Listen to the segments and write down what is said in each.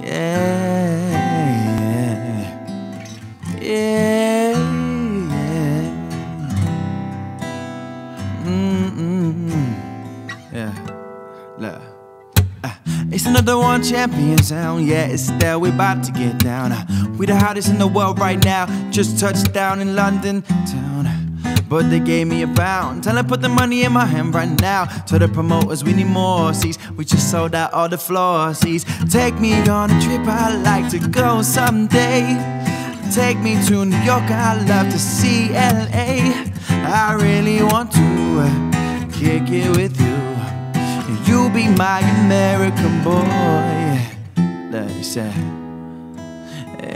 yeah, yeah, mm-mm, yeah. Look. Uh, it's another one champion sound, yeah, it's there, we about to get down. Uh, we the hottest in the world right now, just touched down in London town. But they gave me a pound. Tell them put the money in my hand right now. To the promoters, we need more seats. We just sold out all the floor seats. Take me on a trip, I'd like to go someday. Take me to New York, I'd love to see LA. I really want to kick it with you. You'll be my American boy. Let me say.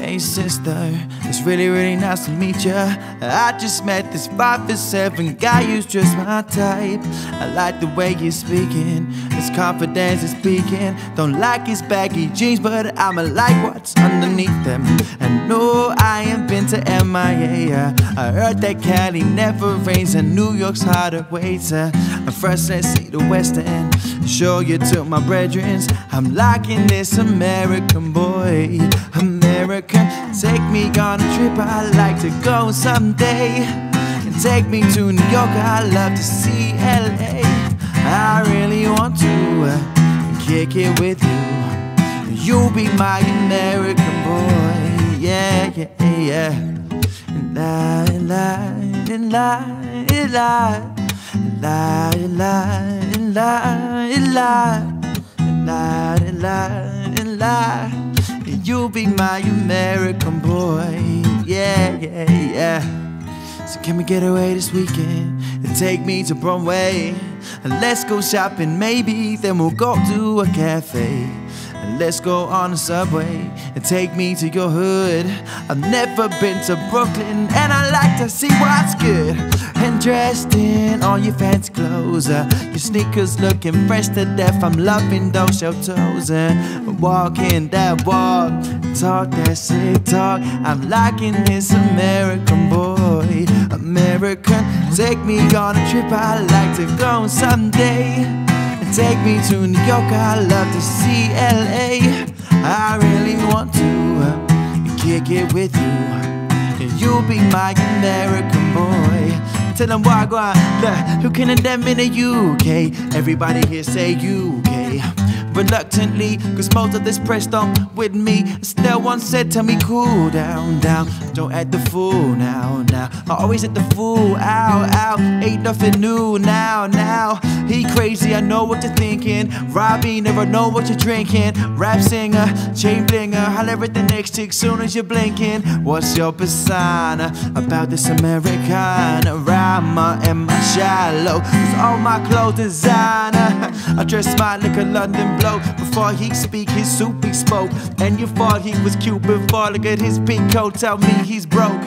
Hey sister, it's really really nice to meet ya. I just met this five foot seven guy who's just my type. I like the way he's speaking, his confidence is speaking. Don't like his baggy jeans, but I'ma like what's underneath them. And no, I ain't been to MIA. Uh, I heard that Cali never rains and New York's harder waits. Uh. Uh, first, let's see the West End. Show you to my brethrens. I'm liking this American boy. American, take me on a trip. I'd like to go someday. And take me to New York. I'd love to see LA. I really want to uh, kick it with you. You'll be my American boy. Yeah, yeah, yeah. La la la la la You'll be my American boy. Yeah, yeah, yeah. So can we get away this weekend and take me to Broadway? And let's go shopping, maybe. Then we'll go to a cafe. Let's go on the subway and take me to your hood. I've never been to Brooklyn and I like to see what's good. And dressed in all your fancy clothes, uh, your sneakers looking fresh to death. I'm loving those your toes and walking that walk, talk that sick talk. I'm liking this American boy, American. Take me on a trip I'd like to go someday. Take me to New York, I love to see LA. I really want to uh, kick it with you. You'll be my American boy. Tell them why go on, who can them in the UK? Everybody here say UK. Reluctantly, cause most of this press don't with me. Still one said, tell me cool down, down. Don't act the fool now, now. I always hit the fool, ow, ow. Ain't nothing new now, now. He crazy, I know what you're thinking. Robbie, never know what you're drinking. Rap singer, chain blinger, holler at the next chick soon as you're blinking. What's your persona about this American rhymer and my shallow? Cause all my clothes designer. I dress smart like a London bloke. Before he speak, his soup he spoke. And you thought he was cute before. Look at his pink coat, tell me he's broke.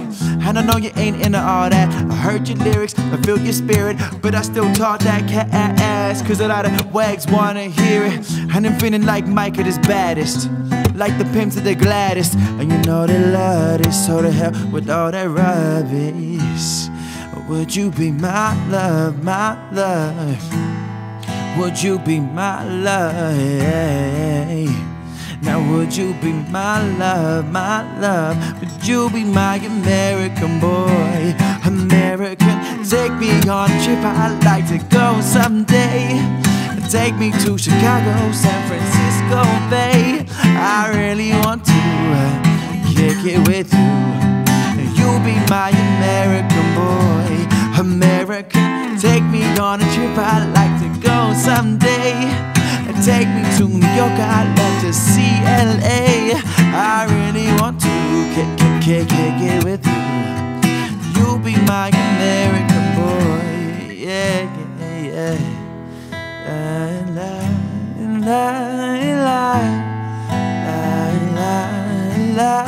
And I know you ain't into all that. I heard your lyrics, I feel your spirit, but I still talk that cat ass. Cause a lot of wags wanna hear it. And I'm feeling like Mike at his baddest. Like the pimps at the gladdest. And you know they love this, so the hell with all that rubbish. Would you be my love, my love? Would you be my love? Now would you be my love, my love? Would you be my American boy? American, take me on a trip I'd like to go someday. Take me to Chicago, San Francisco Bay. I really want to uh, kick it with you. You'll be my American boy. American, Take me on a trip I'd like to go someday. Take me to New York, I'd love to see LA. I really want to kick, kick, kick, kick it with you. You'll be my American boy. Yeah, yeah, yeah. La, la, la, la, la,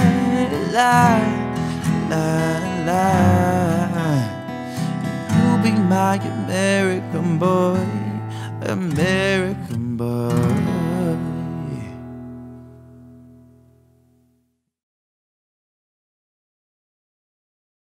la, la, la. Be my American boy, American boy.